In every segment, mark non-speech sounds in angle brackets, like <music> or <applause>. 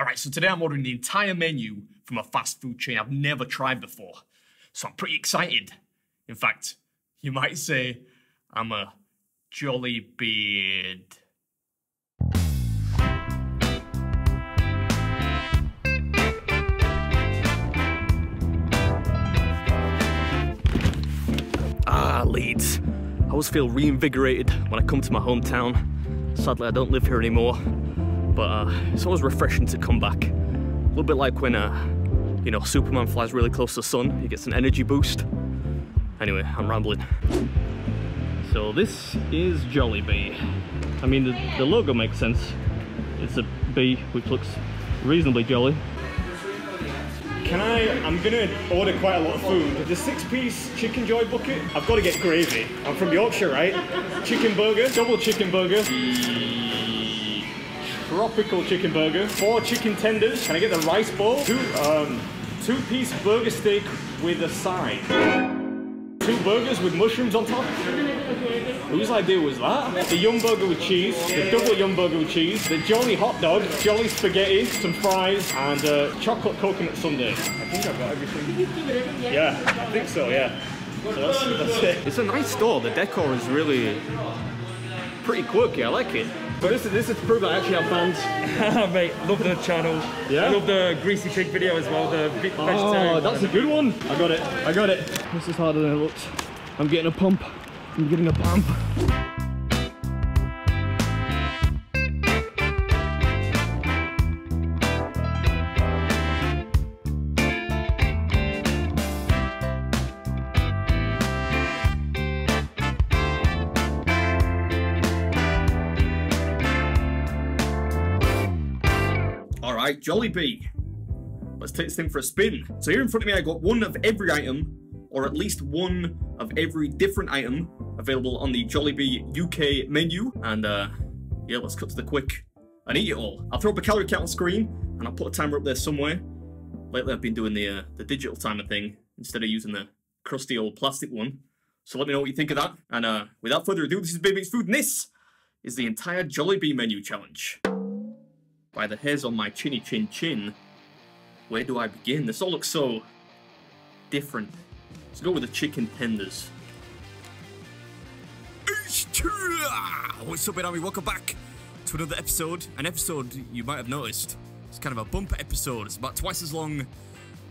Alright, so today I'm ordering the entire menu from a fast food chain I've never tried before. So I'm pretty excited. In fact, you might say I'm a jolly beard. Ah, Leeds. I always feel reinvigorated when I come to my hometown. Sadly, I don't live here anymore, but uh, it's always refreshing to come back. A little bit like when, uh, you know, Superman flies really close to the sun, he gets an energy boost. Anyway, I'm rambling. So this is Jollibee. I mean, the, the logo makes sense. It's a bee, which looks reasonably jolly. Can I, I'm gonna order quite a lot of food. The six piece chicken joy bucket, I've gotta get gravy. I'm from Yorkshire, right? Chicken burger, double chicken burger. Tropical chicken burger. Four chicken tenders. Can I get the rice bowl? Two, um, two piece burger steak with a side. Two burgers with mushrooms on top. Whose idea was that? The yum burger with cheese, the double yum burger with cheese, the jolly hot dog, jolly spaghetti, some fries, and uh, chocolate coconut sundae. I think I've got everything. Yeah, I think so, yeah. So that's, that's it. It's a nice store. The decor is really pretty quirky. I like it. But this is, this is to prove I actually have fans. <laughs> Mate, love the channel. Yeah? I love the greasy pig video as well, the. Oh, that's a good one. I got it. I got it. This is harder than it looks. I'm getting a pump. I'm getting a pump. Right, Jollibee. Let's take this thing for a spin. So here in front of me, I got one of every item, or at least one of every different item available on the Jollibee UK menu. And uh, yeah, let's cut to the quick and eat it all. I'll throw up a calorie count on screen, and I'll put a timer up there somewhere. Lately, I've been doing the uh, the digital timer thing instead of using the crusty old plastic one. So let me know what you think of that. And uh, without further ado, this is Beard Meats Food, and this is the entire Jollibee menu challenge. By the hairs on my chinny chin chin, where do I begin? This all looks so different. Let's go with the chicken tenders. What's up, Army? Welcome back to another episode. An episode you might have noticed. It's kind of a bumper episode. It's about twice as long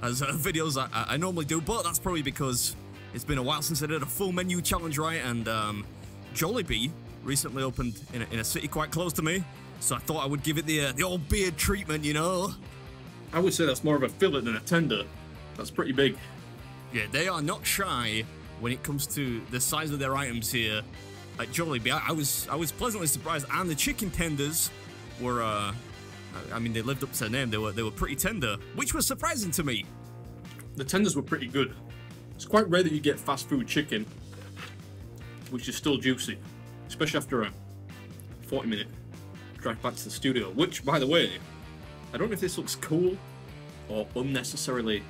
as uh, <laughs> videos I, I- I normally do, but that's probably because it's been a while since I did a full menu challenge, right? And um, Jollibee recently opened in a, in a city quite close to me, so I thought I would give it the uh, the old beard treatment, you know. I would say that's more of a fillet than a tender. That's pretty big. Yeah, they are not shy when it comes to the size of their items here at Jollibee. I, I was I was pleasantly surprised, and the chicken tenders were. Uh, I- I mean, they lived up to their name. They were they were pretty tender, which was surprising to me. The tenders were pretty good. It's quite rare that you get fast food chicken, which is still juicy, especially after a 40 minute drive back to the studio. Which, by the way, I don't know if this looks cool or unnecessarily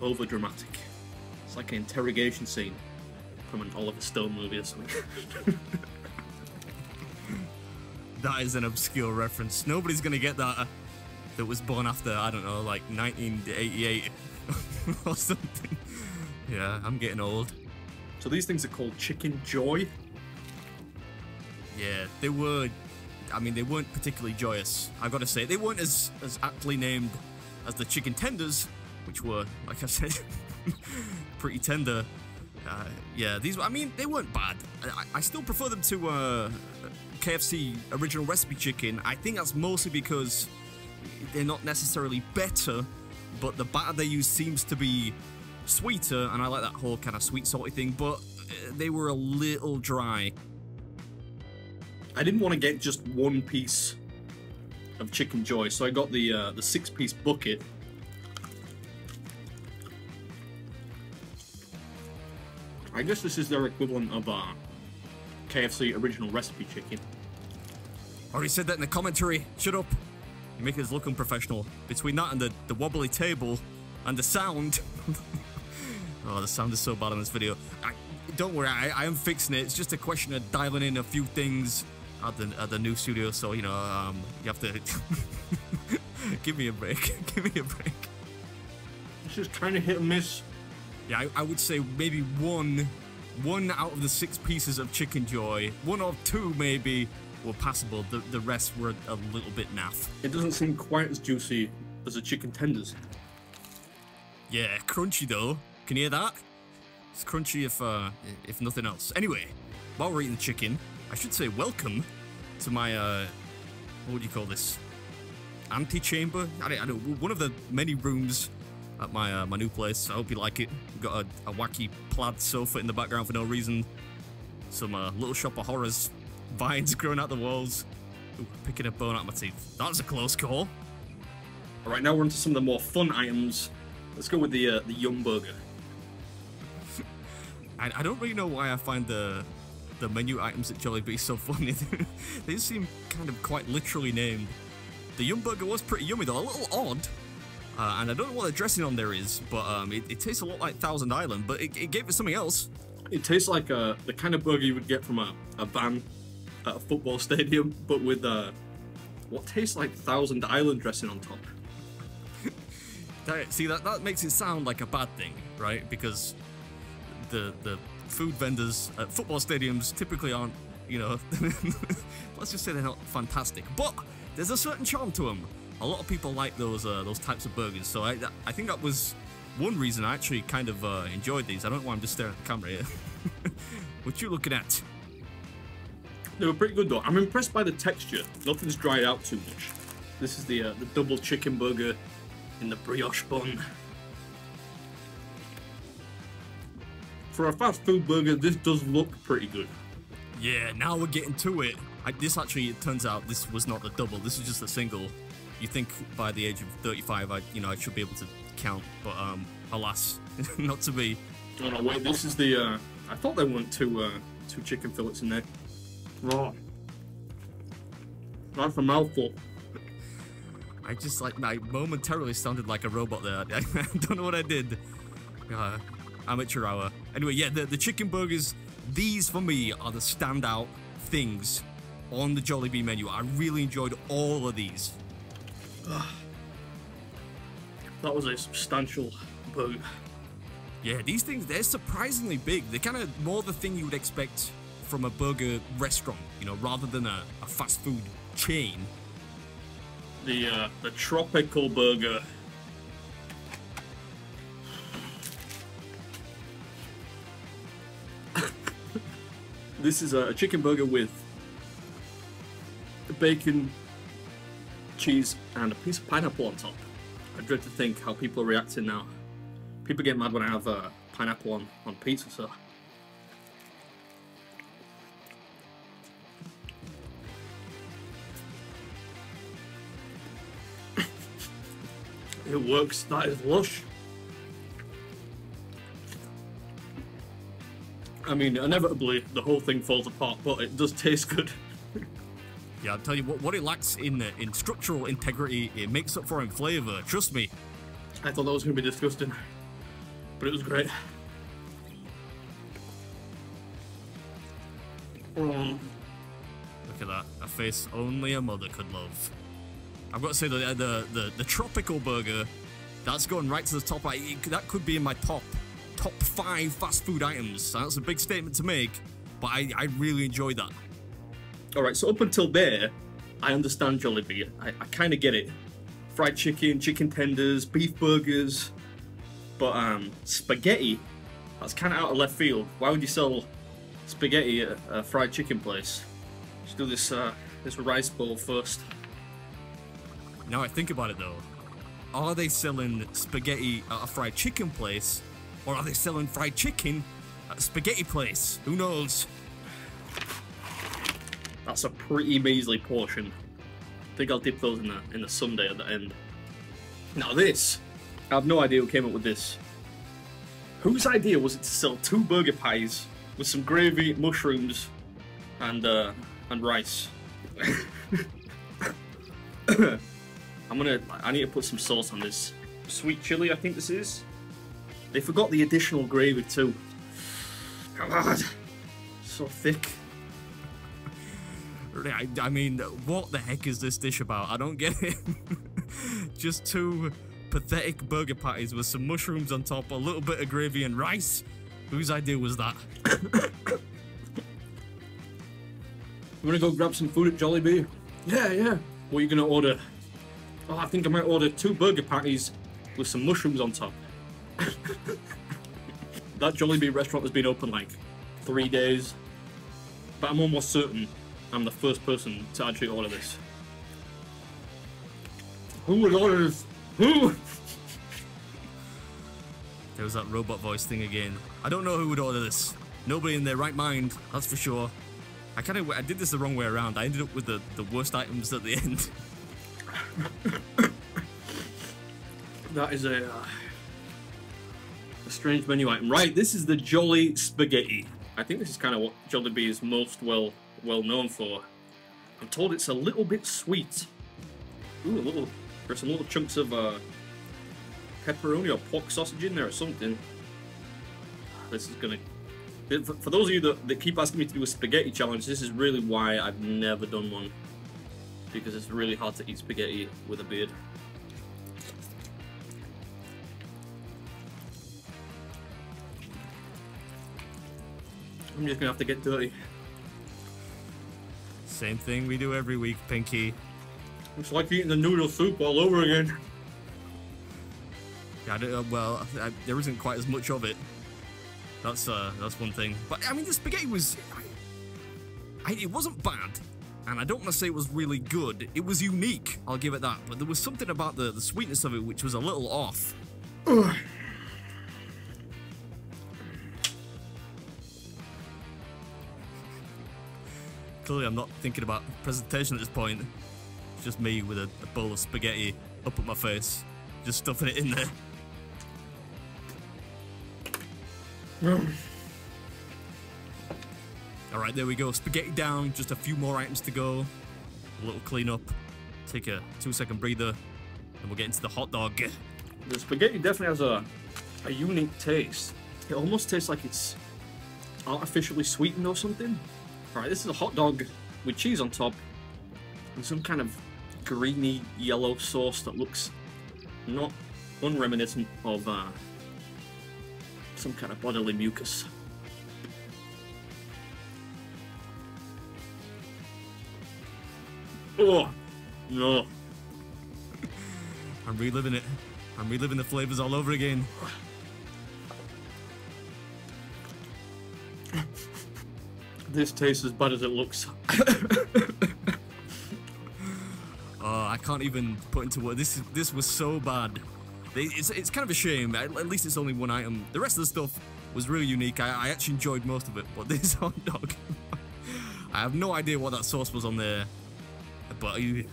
over dramatic. It's like an interrogation scene from an Oliver Stone movie or something. <laughs> that is an obscure reference. Nobody's gonna get that. uh, That was born after I don't know, like 1988 <laughs> or something. Yeah, I'm getting old. So these things are called Chicken Joy. Yeah, they were. I mean, they weren't particularly joyous. I've gotta say, they weren't as as aptly named as the chicken tenders, which were, like I said, <laughs> pretty tender. Uh, yeah, these. I mean, they weren't bad. I, I still prefer them to uh, KFC original recipe chicken. I think that's mostly because they're not necessarily better, but the batter they use seems to be sweeter, and I like that whole kind of sweet salty thing. But uh, they were a little dry. I didn't want to get just one piece of chicken joy, so I got the uh, the six piece bucket. I guess this is their equivalent of uh, KFC original recipe chicken. Already said that in the commentary. Shut up. You make us look unprofessional. Between that and the, the wobbly table and the sound. <laughs> oh, the sound is so bad on this video. I, don't worry, I, I am fixing it. It's just a question of dialing in a few things at the, at the new studio. So, you know, um, you have to <laughs> Give me a break. <laughs> Give me a break. It's just kind of hit and miss. Yeah, I, I would say maybe one, one out of the six pieces of Chicken Joy, one or two maybe were passable. The the rest were a little bit naff. It doesn't seem quite as juicy as the chicken tenders. Yeah, crunchy though. Can you hear that? It's crunchy if uh, if nothing else. Anyway, while we're eating the chicken, I should say welcome to my uh, what would you call this? Antechamber? I don't, I don't one of the many rooms at my uh, my new place. I hope you like it. We've got a, a wacky plaid sofa in the background for no reason. Some uh, little shop of horrors, vines <laughs> growing out the walls. Ooh, picking a bone out of my teeth. That was a close call. All right, now we're into some of the more fun items. Let's go with the uh, the Yum Burger. <laughs> I, I don't really know why I find the the menu items at Jollibee so funny. <laughs> they seem kind of quite literally named. The Yum Burger was pretty yummy though, a little odd. Uh, and I don't know what the dressing on there is, but um, it, it tastes a lot like Thousand Island, but it, it gave it something else. It tastes like uh, the kind of burger you would get from a, a van at a football <laughs> stadium, but with uh, what tastes like Thousand Island dressing on top. <laughs> That- See, that, that makes it sound like a bad thing, right? Because the the food vendors at football stadiums typically aren't, you know, <laughs> let's just say they're not fantastic. But there's a certain charm to them. A lot of people like those uh, those types of burgers, so I I think that was one reason I actually kind of uh, enjoyed these. I don't know why I'm just staring at the camera here. <laughs> what you looking at? They were pretty good though. I'm impressed by the texture. Nothing's dried out too much. This is the uh, the double chicken burger in the brioche bun. For a fast food burger, this does look pretty good. Yeah, now we're getting to it. I, this actually, it turns out this was not the double. This is just a single. You think by the age of 35, I, you know, I should be able to count, but um, alas, <laughs> not to be. Oh no, wait, this is the. Uh, I thought there weren't two uh, two chicken fillets in there. Raw. That's a mouthful. I just like I momentarily sounded like a robot there. <laughs> I, don't know what I did. Uh, amateur hour. Anyway, yeah, the, the chicken burgers. These for me are the standout things on the Jollibee menu. I really enjoyed all of these. That was a substantial burger. Yeah, these things, they're surprisingly big. They're kind of more the thing you would expect from a burger restaurant, you know, rather than a, a fast food chain. The uh, the tropical burger. This is a chicken burger with bacon, cheese, and a piece of pineapple on top. I dread to think how people are reacting now. People get mad when I have uh, pineapple on, on pizza, so. <laughs> It works, that is lush. I mean, inevitably, the whole thing falls apart, but it does taste good. <laughs> Yeah, I'll tell you what, what it lacks in uh, in structural integrity, it makes up for in flavor. Trust me. I thought that was going to be disgusting, but it was great. Mm. Look at that, a face only a mother could love. I've got to say the the the, the tropical burger, that's going right to the top. I, that could be in my top top five fast food items. That's a big statement to make, but I, I really enjoyed that. All right, so up until there, I understand Jollibee. I, I kind of get it. Fried chicken, chicken tenders, beef burgers, but um, spaghetti. That's kind of out of left field. Why would you sell spaghetti at a fried chicken place? Let's do this uh, this rice bowl first. Now I think about it though, are they selling spaghetti at a fried chicken place, or are they selling fried chicken at a spaghetti place? Who knows? That's a pretty measly portion. I think I'll dip those in the in the sundae at the end. Now this, I have no idea who came up with this. Whose idea was it to sell two burger pies with some gravy, mushrooms, and uh, and rice? <coughs> <coughs> I'm gonna. I need to put some sauce on this. Sweet chili, I think this is. They forgot the additional gravy too. Come on, so thick. I, I mean, what the heck is this dish about? I don't get it. <laughs> just two pathetic burger patties with some mushrooms on top, a little bit of gravy and rice. Whose idea was that? I'm gonna go grab some food at Jollibee. Yeah, yeah. What are you gonna order? Oh, I think I might order two burger patties with some mushrooms on top. <laughs> that Jollibee restaurant has been open like three days, but I'm almost certain I'm the first person to actually order this. Who would order this? Who? There was that robot voice thing again. I don't know who would order this. Nobody in their right mind, that's for sure. I kind of I did this the wrong way around. I ended up with the, the worst items at the <laughs> end. That is a, uh, a strange menu item. Right, this is the Jolly Spaghetti. I think this is kind of what Jollibee is most well well known for. I'm told it's a little bit sweet. Ooh, a little. There's some little chunks of uh, pepperoni or pork sausage in there or something. This is gonna. For those of you that, that keep asking me to do a spaghetti challenge, this is really why I've never done one. Because it's really hard to eat spaghetti with a beard. I'm just gonna have to get dirty. Same thing we do every week, Pinky. It's like eating the noodle soup all over again. I don't, uh, well, I, there isn't quite as much of it. That's uh, that's one thing. But I mean, the spaghetti was, I, it wasn't bad, and I don't want to say it was really good. It was unique, I'll give it that. But there was something about the the sweetness of it which was a little off. Clearly, I'm not thinking about presentation at this point. It's just me with a, a bowl of spaghetti up at my face, just stuffing it in there. All right, there we go. Spaghetti down. Just a few more items to go. A little clean up. Take a two-second breather, and we'll get into the hot dog. The spaghetti definitely has a, a unique taste. It almost tastes like it's artificially sweetened or something. Alright, this is a hot dog with cheese on top and some kind of greeny yellow sauce that looks not unreminiscent of uh, some kind of bodily mucus. Oh, no. I'm reliving it. I'm reliving the flavors all over again. This tastes as bad as it looks. Oh, <laughs> I can't even put into words. This this was so bad. It's, it's kind of a shame. At at least it's only one item. The rest of the stuff was really unique. I, I actually enjoyed most of it. But <laughs> this hot dog, <laughs> I have no idea what that sauce was on there. But you,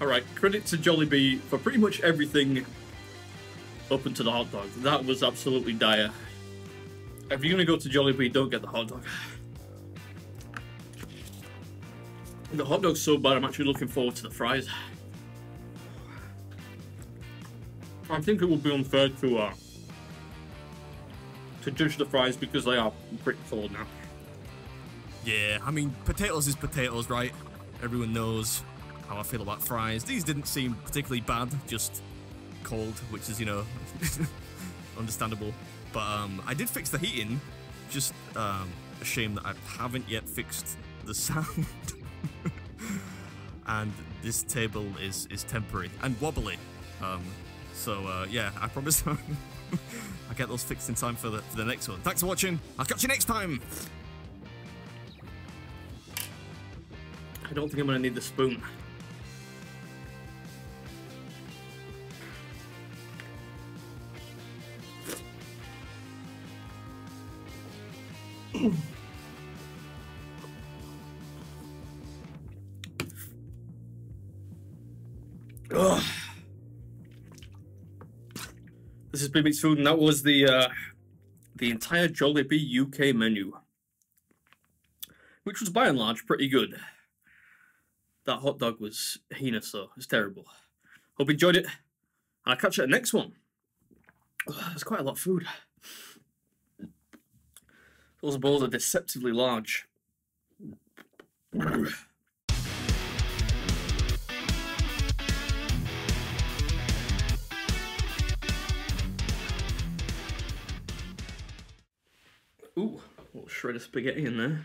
Alright, credit to Jollibee for pretty much everything up into the hot dog. That was absolutely dire. If you're gonna go to Jollibee, don't get the hot dog. The hot dog's so bad, I'm actually looking forward to the fries. I think it would be unfair to uh, to judge the fries because they are pretty cold now. yeah, I mean, potatoes is potatoes, right? Everyone knows how I feel about fries. These didn't seem particularly bad, just cold, which is, you know, <laughs> understandable. But um, I did fix the heating. Just um, a shame that I haven't yet fixed the sound. <laughs> and this table is is temporary and wobbly. Um, so uh, yeah, I promise <laughs> I'll get those fixed in time for the for the next one. Thanks for watching. I'll catch you next time. I don't think I'm gonna need the spoon. Ugh. This is Beard Meats Food, and that was the uh, the entire Jollibee UK menu, which was by and large pretty good. That hot dog was heinous, though. It's terrible. Hope you enjoyed it. And I'll catch you at the next one. Ugh, There's quite a lot of food. Those balls are deceptively large. Ooh, little shred of spaghetti in there.